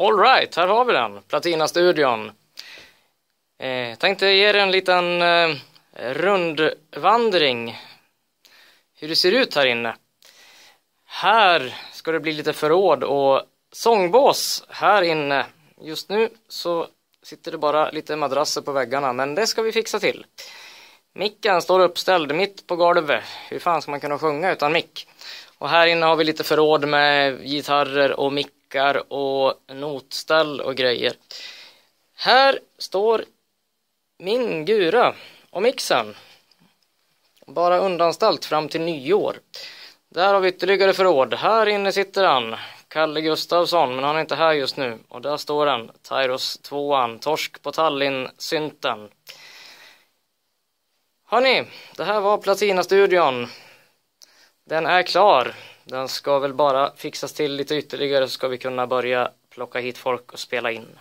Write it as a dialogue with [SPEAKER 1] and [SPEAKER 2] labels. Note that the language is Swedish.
[SPEAKER 1] Alright, här har vi den, Platina-studion. Eh, tänkte ge er en liten eh, rundvandring hur det ser ut här inne. Här ska det bli lite förråd och sångbås här inne. Just nu så sitter det bara lite madrasser på väggarna, men det ska vi fixa till. Micken står uppställd mitt på golvet. Hur fan ska man kunna sjunga utan mick? Och här inne har vi lite förråd med gitarrer och mick mickar och notställ och grejer. Här står min gura och mixen. Bara undanställt fram till nyår. Där har vi ytterligare förråd. Här inne sitter han, Kalle Gustavsson, men han är inte här just nu. Och där står han, Tyros 2 Torsk på Tallinn-synten. Hörni, det här var Platina-studion. Den är klar. Den ska väl bara fixas till lite ytterligare så ska vi kunna börja plocka hit folk och spela in.